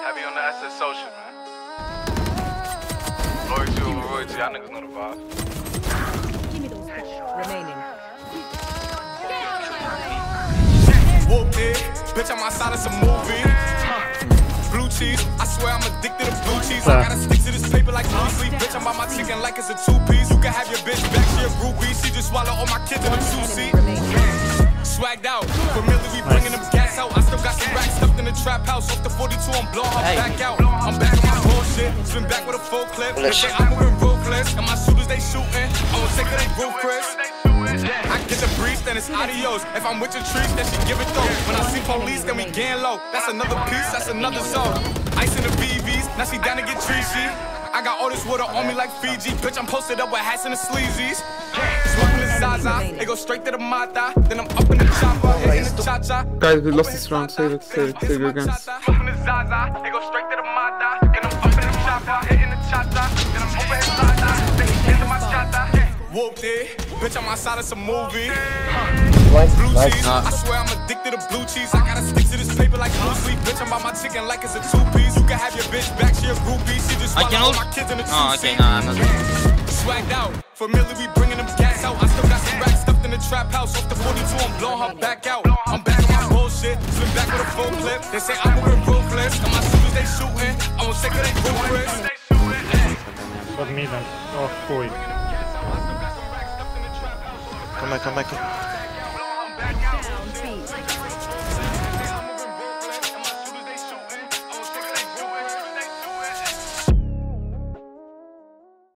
Heavy on the SS social, man. Loyalty over royalty, y'all niggas know the vibe. Remaining. Whoopty, bitch, I'm outside of some movie. Blue cheese, I swear I'm addicted to blue cheese. I gotta stick to this paper like blue sleep. Bitch, I'm by my chicken like it's a two piece. You can have your bitch back, she a groupie. She just swallow all my kids in a two seat. Trap house. Off the 42, I'm blowing her back out. I'm back on my bullshit, spin back with a full clip. Say I'm moving ruthless, and my shooters they shooting. I won't take it, they roof, Chris. I get the breeze, then it's adios. If I'm with your trees, then she give it though. When I see police, then we gang low. That's another piece, that's another zone. Ice in the BVs, now she down to get treachy. I got all this water on me like Fiji. Bitch, I'm posted up with hats and the sleazies. Smoking the Zaza, it go straight to the Mata. Then I'm up in the chopper, hitting the cha cha. Guys, we lost this round. Save it, save it, save your guns. Smoking the Zaza, it go straight to the Mata. Then I'm up in the chopper, hitting the cha cha. Then I'm over his Zaza, then he into my chata. Whoopty, bitch, I'm outside of some movie. Blue cheese, I swear I'm addicted to blue cheese. I gotta stick to this paper like blue sleep. Bitch, I'm by my chicken like it's a two piece. You can have your bitch back, she a groupie. She just I swallow all my kids in a ah, two Oh, okay, seat. nah, I'm. Swagged out, familiar, we bringing trap house. Off the 42, I'm blowing her back out. I'm back on my bullshit, swim back with a full clip. They say I'm moving ruthless, and my shooters they shooting. I won't take it, they ruthless. What me then? Oh, boy. Come back, come back. Down team.